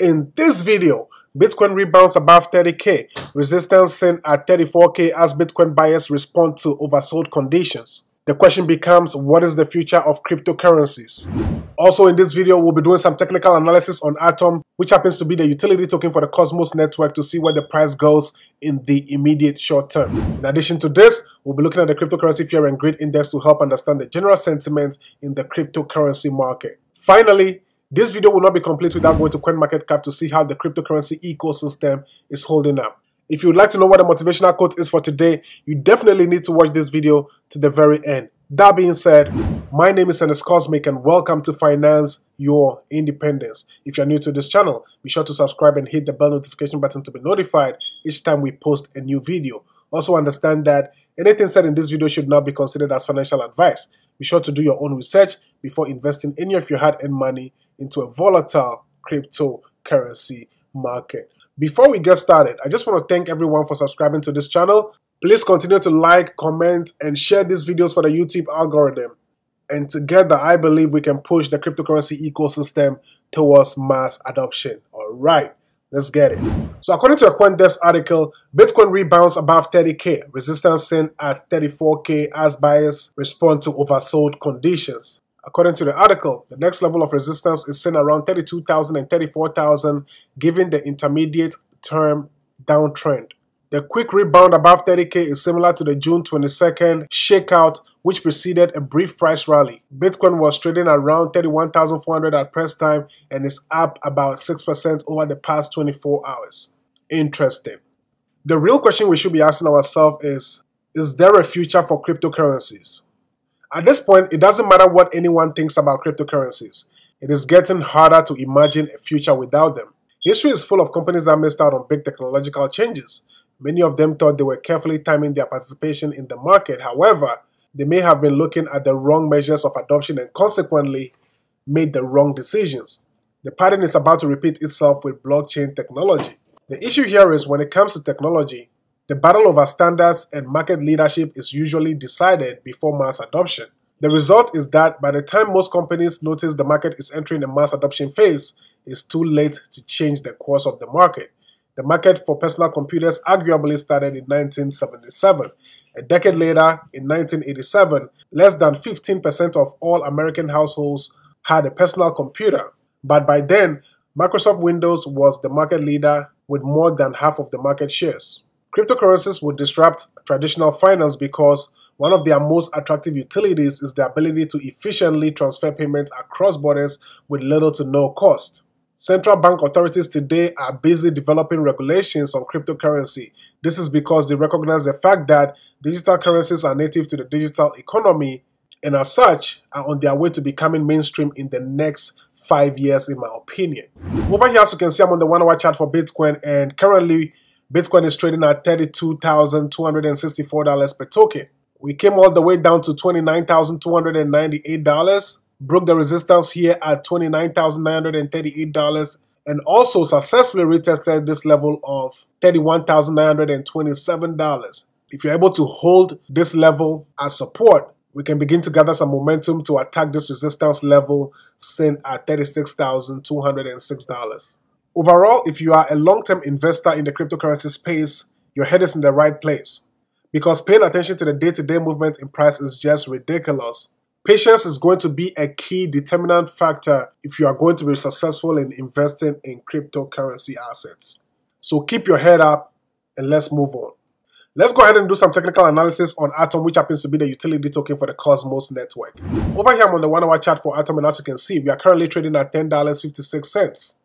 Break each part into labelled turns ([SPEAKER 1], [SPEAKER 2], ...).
[SPEAKER 1] In this video, Bitcoin rebounds above 30k, resistance seen at 34k as Bitcoin buyers respond to oversold conditions. The question becomes, what is the future of cryptocurrencies? Also in this video, we'll be doing some technical analysis on Atom, which happens to be the utility token for the Cosmos network to see where the price goes in the immediate short term. In addition to this, we'll be looking at the cryptocurrency fear and greed index to help understand the general sentiment in the cryptocurrency market. Finally, this video will not be complete without going to CoinMarketCap to see how the cryptocurrency ecosystem is holding up. If you would like to know what the motivational quote is for today, you definitely need to watch this video to the very end. That being said, my name is Ernest Cosmic and welcome to Finance Your Independence. If you're new to this channel, be sure to subscribe and hit the bell notification button to be notified each time we post a new video. Also understand that anything said in this video should not be considered as financial advice. Be sure to do your own research before investing any of your hard-earned money into a volatile cryptocurrency market. Before we get started, I just want to thank everyone for subscribing to this channel. Please continue to like, comment, and share these videos for the YouTube algorithm. And together, I believe we can push the cryptocurrency ecosystem towards mass adoption. All right, let's get it. So according to a CoinDesk article, Bitcoin rebounds above 30k, resistance seen at 34k as buyers respond to oversold conditions. According to the article, the next level of resistance is seen around 32,000 and 34,000, given the intermediate term downtrend. The quick rebound above 30k is similar to the June 22nd shakeout, which preceded a brief price rally. Bitcoin was trading around 31,400 at press time and is up about 6% over the past 24 hours. Interesting. The real question we should be asking ourselves is Is there a future for cryptocurrencies? At this point, it doesn't matter what anyone thinks about cryptocurrencies. It is getting harder to imagine a future without them. History is full of companies that missed out on big technological changes. Many of them thought they were carefully timing their participation in the market. However, they may have been looking at the wrong measures of adoption and consequently made the wrong decisions. The pattern is about to repeat itself with blockchain technology. The issue here is when it comes to technology, the battle over standards and market leadership is usually decided before mass adoption. The result is that by the time most companies notice the market is entering a mass adoption phase, it's too late to change the course of the market. The market for personal computers arguably started in 1977. A decade later, in 1987, less than 15% of all American households had a personal computer. But by then, Microsoft Windows was the market leader with more than half of the market shares. Cryptocurrencies would disrupt traditional finance because one of their most attractive utilities is the ability to efficiently transfer payments across borders with little to no cost. Central bank authorities today are busy developing regulations on cryptocurrency. This is because they recognize the fact that digital currencies are native to the digital economy and as such are on their way to becoming mainstream in the next five years in my opinion. Over here as you can see I'm on the one hour chart for Bitcoin and currently Bitcoin is trading at $32,264 per token. We came all the way down to $29,298, broke the resistance here at $29,938, and also successfully retested this level of $31,927. If you're able to hold this level as support, we can begin to gather some momentum to attack this resistance level seen at $36,206. Overall, if you are a long-term investor in the cryptocurrency space, your head is in the right place. Because paying attention to the day-to-day movement in price is just ridiculous. Patience is going to be a key determinant factor if you are going to be successful in investing in cryptocurrency assets. So keep your head up and let's move on. Let's go ahead and do some technical analysis on Atom, which happens to be the utility token for the Cosmos network. Over here, I'm on the one hour chart for Atom, and as you can see, we are currently trading at $10.56.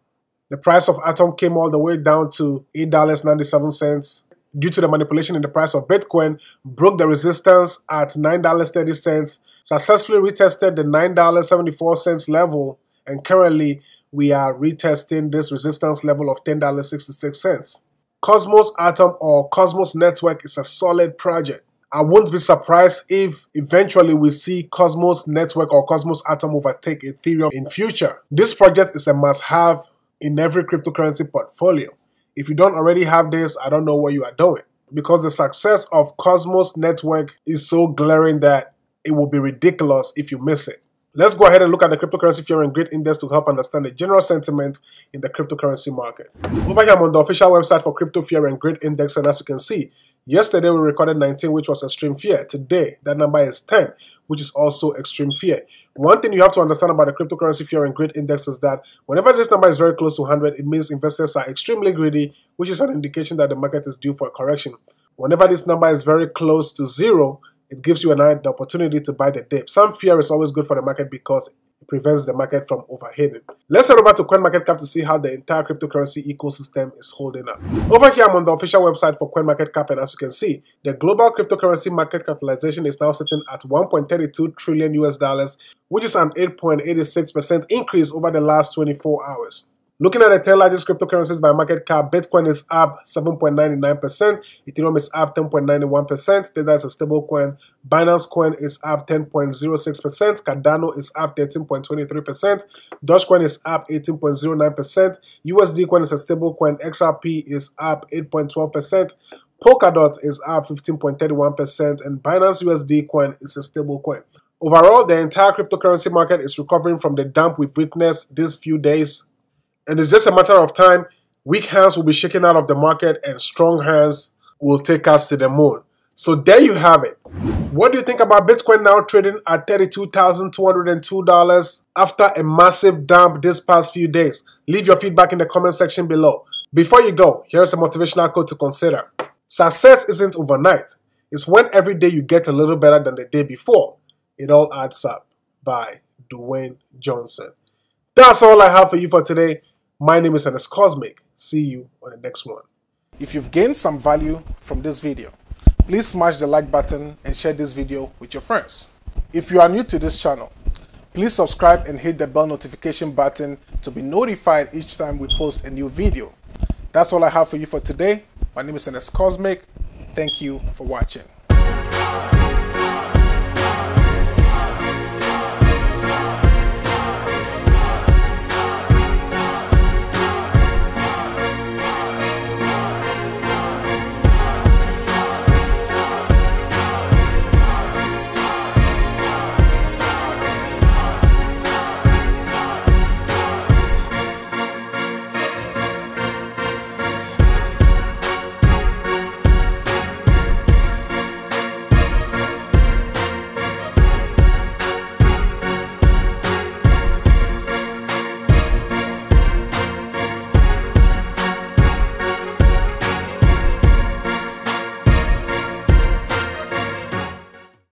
[SPEAKER 1] The price of Atom came all the way down to $8.97 due to the manipulation in the price of Bitcoin, broke the resistance at $9.30, successfully retested the $9.74 level, and currently we are retesting this resistance level of $10.66. Cosmos Atom or Cosmos Network is a solid project. I won't be surprised if eventually we see Cosmos Network or Cosmos Atom overtake Ethereum in future. This project is a must-have in every cryptocurrency portfolio. If you don't already have this, I don't know what you are doing. Because the success of Cosmos Network is so glaring that it will be ridiculous if you miss it. Let's go ahead and look at the cryptocurrency fear and greed index to help understand the general sentiment in the cryptocurrency market. Over here, I'm on the official website for Crypto Fear and Greed Index, and as you can see, yesterday we recorded 19, which was a extreme fear. Today, that number is 10, which is also extreme fear. One thing you have to understand about the cryptocurrency fear and greed index is that whenever this number is very close to 100, it means investors are extremely greedy, which is an indication that the market is due for a correction. Whenever this number is very close to zero, it gives you an, the opportunity to buy the dip. Some fear is always good for the market because it prevents the market from overheating. Let's head over to CoinMarketCap to see how the entire cryptocurrency ecosystem is holding up. Over here, I'm on the official website for CoinMarketCap, and as you can see, the global cryptocurrency market capitalization is now sitting at 1.32 trillion US dollars, which is an 8.86% increase over the last 24 hours. Looking at the 10 largest cryptocurrencies by market cap, Bitcoin is up 7.99%, Ethereum is up 10.91%, Tether is a stable coin, Binance Coin is up 10.06%, Cardano is up 13.23%, Dogecoin is up 18.09%, USD Coin is a stable coin, XRP is up 8.12%, Polkadot is up 15.31%, and Binance USD Coin is a stable coin. Overall, the entire cryptocurrency market is recovering from the dump we've witnessed these few days and it's just a matter of time. Weak hands will be shaken out of the market and strong hands will take us to the moon. So there you have it. What do you think about Bitcoin now trading at $32,202 after a massive dump this past few days? Leave your feedback in the comment section below. Before you go, here's a motivational quote to consider. Success isn't overnight. It's when every day you get a little better than the day before. It all adds up. By Dwayne Johnson. That's all I have for you for today. My name is Ernest Cosmic. See you on the next one. If you've gained some value from this video, please smash the like button and share this video with your friends. If you are new to this channel, please subscribe and hit the bell notification button to be notified each time we post a new video. That's all I have for you for today. My name is Ernest Cosmic. Thank you for watching.